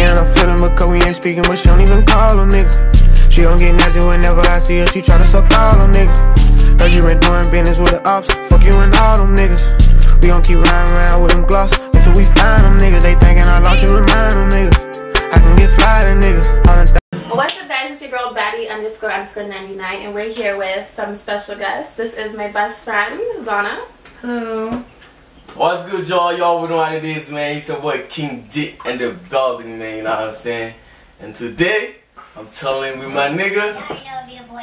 she in her feeling because we ain't speaking, but she don't even call them niggas. She gon' get nasty whenever I see her, she try to suck all them niggas. Heard you been doing business with the ops, fuck you and all them niggas. We gon' keep riding around with them gloss until we find them niggas. They thinking I lost you, remind them niggas. I can get fly to niggas. All the What's up guys, it's your girl Batty underscore underscore 99 and we're here with some special guests. This is my best friend, Zana. Hello. What's good, y'all? Y'all know what it is, man. It's your boy King Dick and the building, man. You know what I'm saying? And today, I'm telling with my nigga.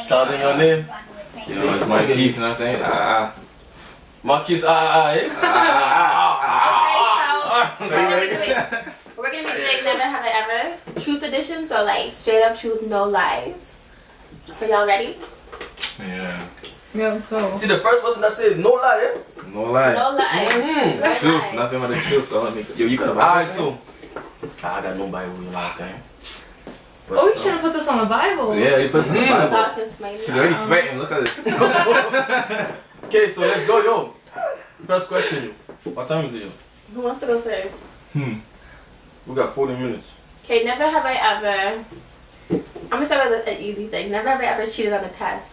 Tell them your name. You know, it's my piece, you know what I'm saying? Ah, Marcus, ah, ah, eh? Okay, so we're gonna, be doing, we're gonna be doing Never Have I Ever Truth Edition, so like straight up truth, no lies. So y'all ready? yeah. Yeah, let's go. See, the first person that said no lie, eh? No lie. No lies. Mm-hmm. No Truth, lies. nothing but the truth. So let me. Yo, you got a Bible? Alright, so. I got no Bible, you know what I'm saying? But Oh, you still. should have put this on the Bible. Yeah, you put some the Bible. Thought this She's be- already sweating. Look at this. Okay, so let's go, yo. First question. What time is it, yo? Who wants to go first? Hmm. We got 40 minutes. Okay, never have I ever. I'm gonna start with an easy thing. Never have I ever cheated on a test.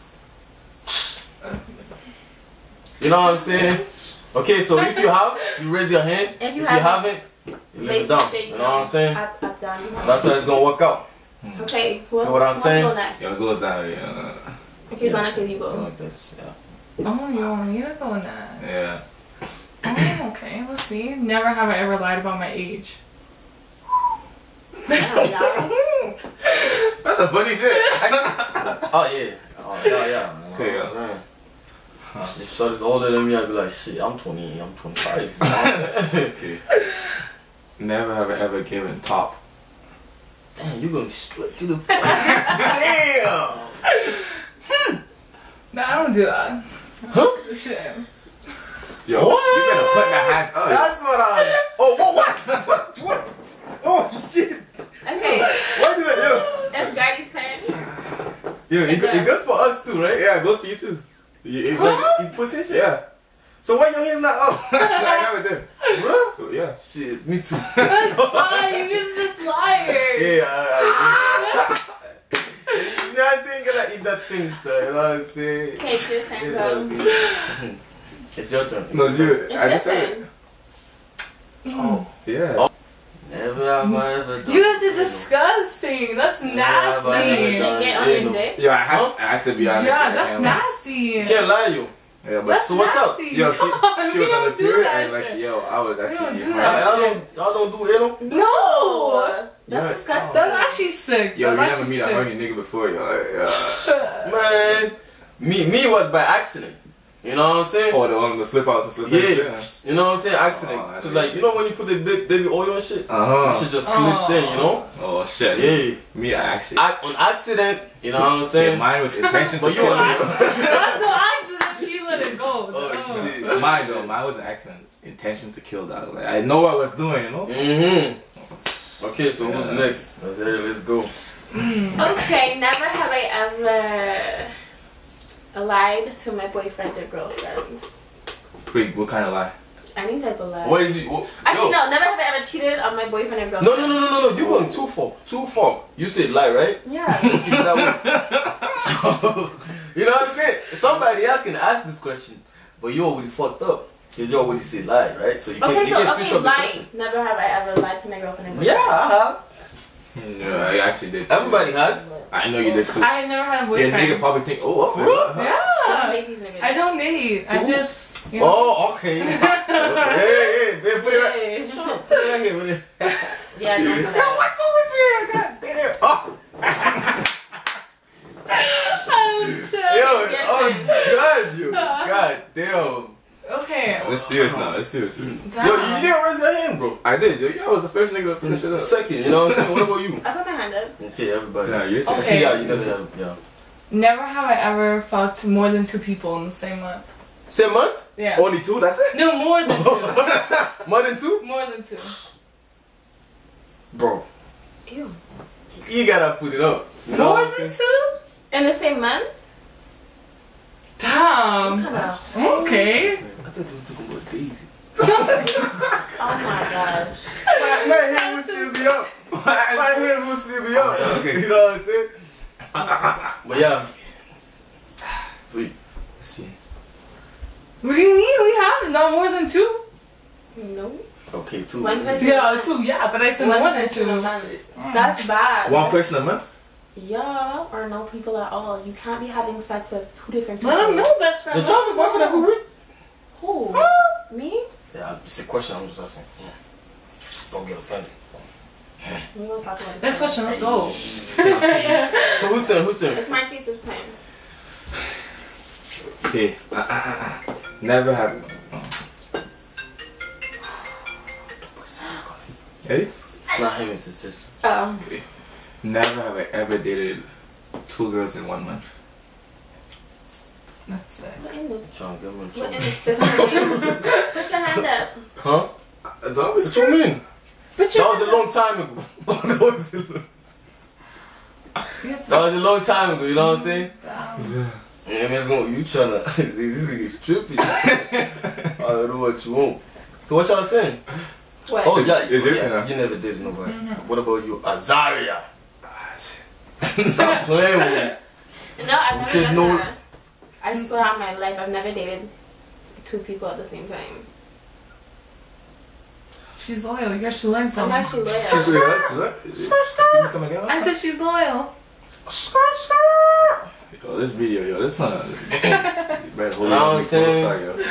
You know what I'm saying? Okay, so if you have, you raise your hand. If you if haven't, you haven't, you leave it down. You know what I'm saying? I've, I've. That's how it's gonna work out. Hmm. Okay, who else, Know what I'm who saying? else go next? Yo, it goes down. Yeah. Okay, Zana, can you go? Like this, yeah. Oh, you want me to go next? Yeah. Oh, okay. Let's see. Never have I ever lied about my age. That's a funny shit. Oh yeah. Oh yeah, yeah. Okay, Oh, yeah. Man. If shorty's older than me, I'd be like, shit, I'm 20, I'm 25. You know what I'm saying? okay. Never have I ever given top. Damn, you're going straight to the point. Damn. No, I don't do that. Huh? Shit. Yo, What? you better put the hands up. That's what I. Oh, what? What? What? what? Oh shit. Okay, Why did I? it's Gardy's turn. Yo, yo, it, go- it goes for us too, right? Yeah, it goes for you too. You, it goes, Like, in position. yeah. So why your hands not up, I never did. bro? Yeah. Shit, me too. Fine, you guys are just liars. Yeah, I, I, you know what I'm saying? Gotta eat that thing, sir. You know what I'm saying? Okay, it's your turn, It's bro. okay. It's your turn. No, it's you. It's I your just said it. Oh. Yeah. Oh. Never have I ever done You guys are it. Disgusting. That's Yeah, but I Did nasty. you done get on it, your no. dick? Yo, I have, I have to be honest. Yeah, that's am. nasty. You can't lie, you. Yeah, but That's So what's up? Yo, she, she We was on the don't do period that and like, shit. yo, I was don't actually. do Y'all, that. y'all don't, y'all don't do anal? No. That's Yeah. disgusting. Oh. That's actually sick. Yo, you That's never actually meet a sick. horny nigga before, yo. Yeah. Man, me, me was by accident. You know what I'm saying? Oh, the one the slip outs and slip Yeah, ins. you know what I'm saying? Accident. Oh, Cause like, you know when you put the ba- baby oil and shit? Uh huh. That shit just slipped in, you know? Oh shit. Yeah. Me, I actually. I, on accident, you know what I'm saying? yeah, saying? mine was intention to But you kill. are- That's no accident. She let it go. Oh, shit. Mine though, mine was an accident. Intention to kill that. Like I know what I was doing, you know. Mm-hmm. Okay, so who's next? Let's, let's go. Okay, never have I ever lied to my boyfriend or girlfriend. Wait, what kind of lie? Any type of lie. What is it? What, Actually, yo. no, never have I ever cheated on my boyfriend or girlfriend. No, no, no, no, no, no. You going too far. Too far. You said lie, right? Yeah. Let's keep it that way. you know what I'm saying? Somebody else can ask this question, but you already fucked up. Because you already said lie, right? So you can't, Okay, you so can't switch okay, up the lie. question. Never have I ever lied to my girlfriend or Yeah, boyfriend. I have. Yeah, I actually did. too. Everybody has. I know you did too. I never had a boyfriend. Yeah, boyfriend. nigga probably think, oh, For real? Uh-huh. She don't Yeah. date these niggas. I don't date. I just. You know. Oh, okay. hey, hey, hey, put it right. Yeah. Put it right here. Put it. Yeah, don't do Yo, that. what's wrong with you? God damn. Oh, I'm so- yo, Yes, oh, God, you. God damn. Okay. It's serious now. It's serious. serious. Mm. Yo, you didn't raise your hand, bro. I did. Yo, I was the first nigga to finish it up. Second, you know what I'm saying? What about you? I put my hand up. Okay, everybody. Yeah, you're Okay. See, yeah, you never have, yeah. Never have I ever fucked more than two people in the same month. Same month? Yeah. Only two. That's it. No, more than two. More than two? more than two. Bro, Ew. you gotta put it up. You know More than two? In the same month? Damn. Kind of. Okay. I thought we were talking about Daisy. Oh my gosh. My, my hand would still be up. My hands will still be up. Oh, okay. You know what I'm saying? but yeah. Sweet. Let's see. What do you mean? We have not more than two. No. Okay, two. One person. Yeah, two. Yeah, but I said One more than person two. a month. Mm. That's bad. One person a month? Yeah, or no people at all. You can't be having sex with two different people. Let them know best The friend. job of boyfriend every week? Who? Me? Yeah, it's a question I'm just asking. Don't get offended. We gonna talk about it. Next question. Let's go. So who's turn? Who's turn? It's Marquis this time. Okay. Uh, uh, uh, uh. Never have. Ready? It's not him, it's his sister. Um, Never have I ever dated two girls in one month. That's it. what in the Trying to get him what in the system? Push your hand up. Huh? Uh, don't be What you mean? But That was a long time ago. that, was a long, that was a long time ago, you know what I'm saying? Damn. Yeah, man, so you trying tryna, this nigga's trippy. I don't know what you want. So what y'all saying? What? Oh yeah, Is it yeah, you never dated nobody. Mhm. What about you, Azaria? Ah, shit. Stop playing with me. No, I've You never said done no. that. I swear on my life, I've never dated two people at the same time. She's loyal. You guys should learn I'm something. actually She's loyal. real. She's real. Excuse me, come? I said she's loyal. Yo, this video, yo, this not. Better hold on, I'm make saying? star, yo.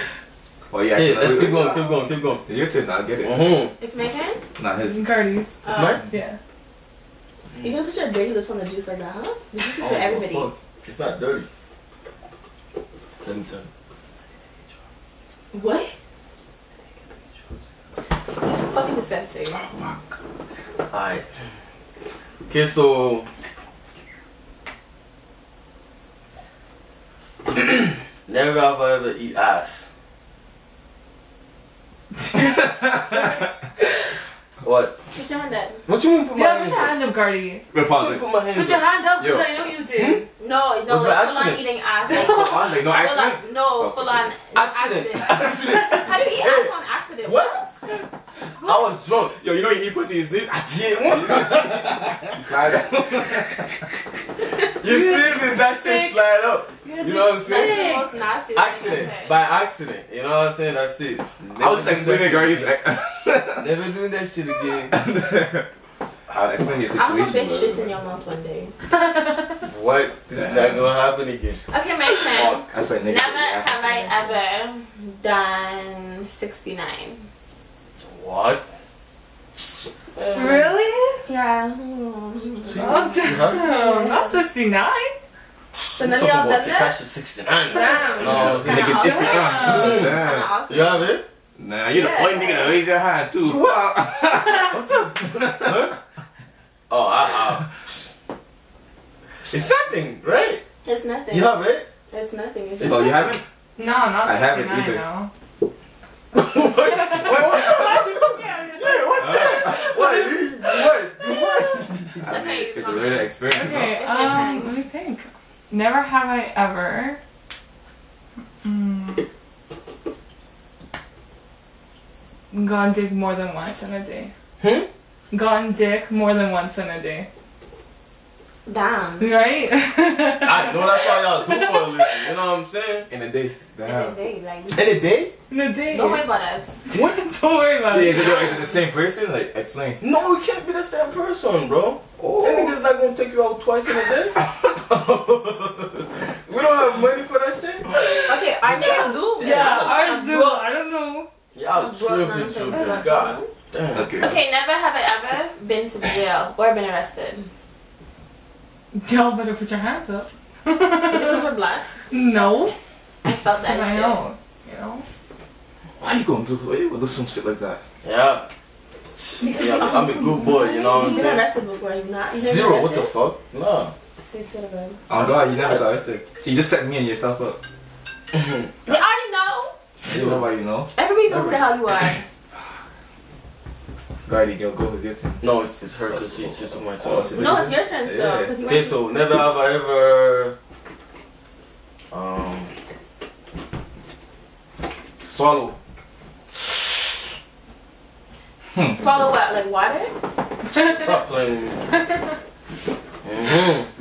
Well, yeah, Hey, let's keep going, keep going, keep going. Your turn, I'll get it. Mm-hmm. It's my turn? Not his. Cardi's. It's Uh, mine? Yeah. You gonna put your dirty lips on the juice like that, huh? The juice is Oh, for everybody. fuck. It's not dirty. Let me tell you. What? It's fucking disgusting. Alright. Okay, so. Never have I ever eat ass. what? Put your hand up. What you mean put my Yeah, hands put your hand up, Cardi. Wait, pause it. put my hands Put your hand up because Yo. I know you did. Hmm? No, no, Was by like full on eating ass. Like, Full on, like, no full accident? on, no, full on Accident. Accident. How do you eat ass on accident? What? I was drunk. Yo, you know you eat pussy, you sneeze? I did. You slide it. You sneeze and that shit Sick. slide up. You know what I'm saying? the most nasty Accident. By accident. You know what I'm saying? That's it. I was just explaining Gardy's. Never doing that shit again. I'll explain your heard. I'm gonna situation. shit in your mouth one day. What? This is not gonna happen again. Okay, my turn. That's why Never have. I ever done 69. What? Really? Yeah. See, Oh, you have- damn. Not 69. So I'm none of y'all done that? Tekashi 69. Damn. No, Kinda Niggas awkward. Damn. uh, Damn. You have it? Nah, you're the only nigga that raise your hand too. What? What's up? huh? Oh, I, I. It's nothing, right? It's nothing. You have it? It's nothing. It's Oh, just you haven't? No, not I haven't 69 either. now. what? Wait, what's up? Yeah, what's that? What? You- What? What? I mean, Okay, it's a come. real experience. Okay, um, let me think. Never have I ever. Mm, gone dick more than once in a day. Hmm? Gone dick more than once in a day. Damn. Right? I know that's why y'all do for a living. You know what I'm saying? In a day. In a day, like, In a day? in a day. don't worry about us. What? Don't worry about Yeah, it. is it, is it the same person? Like, explain. No, we can't be the same person, bro. Oh. That nigga's not gonna take you out twice in a day. we don't have money for that shit. Okay, our niggas do. Yeah, I'm ours do. broke. I don't know. Y'all I'm broke tripping, nonsense. tripping. God damn. Okay. Okay, never have I ever been to jail or been arrested. Y'all better put your hands up. Is it because we're black? no. I felt Because that I shit. know. You know? Why you gonna do? Why you gonna do some shit like that? Yeah. Yeah, I'm a good boy, you know what I'm You've been saying? arrested before, you not? You've never Zero, what the arrested? fuck? Nah. I'm to God. Oh you never got arrested. So you just set me and yourself up. They already know. You know why you know? Everybody know who the hell you are. Guardy, go, go, it's your turn. No, it's, it's her because she, she took my Oh, turn. she No, it's your turn still. Yeah. 'cause you Okay, went- so never have I ever um swallow. Swallow what? Like water? Stop playing with me. Mm-hmm.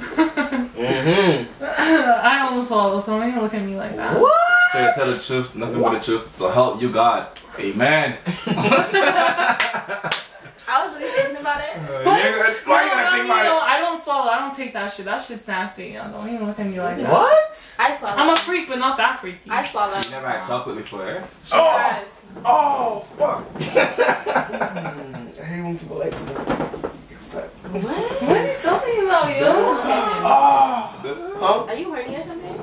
Mm-hmm. I almost swallow, so don't even look at me like that. What? Say tell the truth, nothing but the truth. So help you God. Amen. I was really thinking about it. Why you gonna No, no, think no, no, about I don't swallow. I don't take that shit. That shit's nasty. Yo. Don't even look at me like that. What? I swallow. I'm a freak, but not that freaky. I swallow. it? You never had chocolate before, eh? Yes. Oh, fuck. I hate when people like to What? What are you talking about, yo? Ah! Huh? Are you horny or something?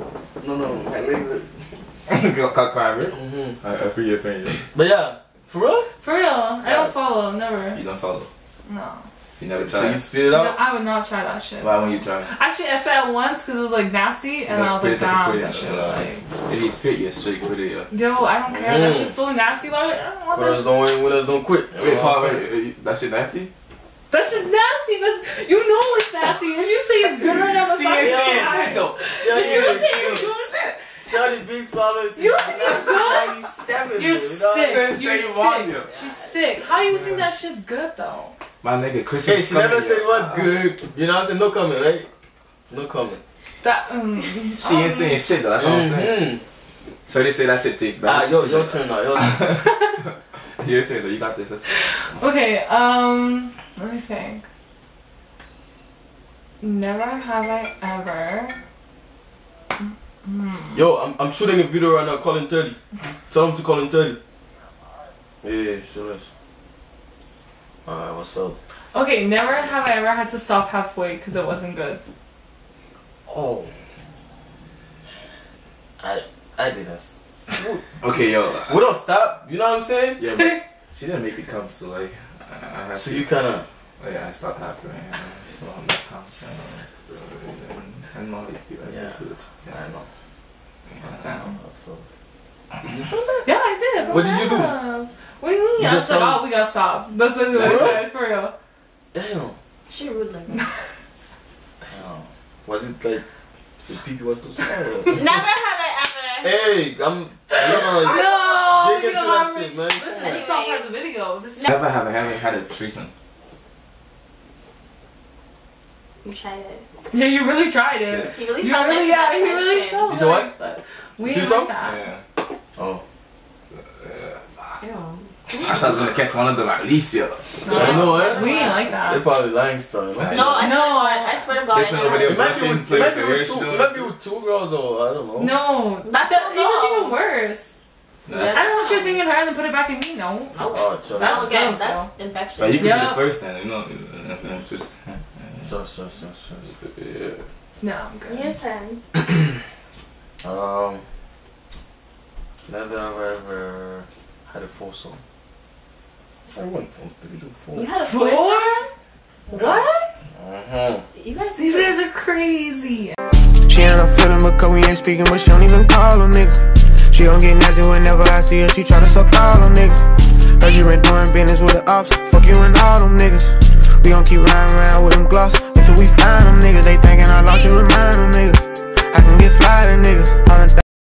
No, no, my legs are. Go cut carver. Mm-hmm. I I feel your pain. But yeah, for real? For real, I don't swallow. Never. You don't swallow. No. You never So you spit it No, out? I would not try that shit. Why won't you try? Actually, I spit it once because it was like nasty, and That's I was like, pretty like damn, pretty that shit like, If you spit, you straight put it. Yo, I don't care. That Mm. shit's so nasty. Like, I don't want Winners that. don't win, winners don't quit. Wait, Paul, wait, wait, that shit nasty? That shit's nasty. That's you know it's nasty. If you say it's good, I'm See it, see it, sorry. shit though. Yeah, You yeah, say yeah. it's good. Shorty big solid You think it's good? You're dude, you know? sick. You're day one, yo. sick. She's sick. How do you think that shit's good though? My nigga, Chris Hey, is she never said yo. it was good. You know what I'm saying? No comment, right? No comment. That um, She ain't saying shit though, that's what I'm saying. Mm-hmm. So they say that shit tastes bad. Ah, bad. yo, your turn now. Your turn. Your turn though, you got this. Let's- Okay, um, let me think. Never have I ever. Yo, I'm, I'm shooting a video right now. Calling 30. Tell him to call in 30. Yeah, sure is. Alright, what's up? Okay, never have I ever had to stop halfway because it wasn't good. Oh. I I didn't. Okay, yo. We don't stop. You know what I'm saying? Yeah, but she didn't make me come, so like, I, I have So to. you kind of. Oh, yeah, I stopped happening. So I'm not confident. I know how you feel. I Yeah. feel it. I know. Damn. You done that? Yeah, I did. What did you do? Do? What do you mean? You I just was like, oh, we gotta stop. That's what I said, for real. Damn. She rude like that. Damn. Was it like the people was too small? Never have I ever. hey, I'm. I'm No, dig you into don't that have shit, me. man. Listen, this is all part of the video. This Never have I haven't had a threesome. You tried it. yeah, you really tried it. Shit. He really You felt really, this yeah, you really question. felt You said what? we Do didn't like that. Yeah. Oh. Ew. I thought I was gonna catch one of them at least, yo. I know, eh? We didn't like that. They that. probably lying stuff, no? No, I No. swear to God. I swear to God. This I one never- over there- It might be Blessing with, play it might be for with your two, show. it might be with two girls or I don't know. No, That's that, no. was even worse. No, I don't want you to think in her and then put it back in me. No. Oh, trust, That's No, again, gross, that's infection. But you could Yeah. be the first then, you know. and- and it's just- trust, trust, trust, trust. Yeah. No, I'm good. Your turn. Um, never ever ever had a foursome. I went from three to four. You had a Four? foursome? What? Uh-huh. You guys. These guys are crazy. She ain't no feeling because we ain't speaking, but she don't even call him nigga. She don't get nasty whenever I see her, she try to suck all them niggas. Heard you been doing business with the ops, fuck you and all them niggas. We gon' keep riding around with them gloss until we find them niggas. They thinking I lost it, remind them niggas. I can get fly to niggas. All the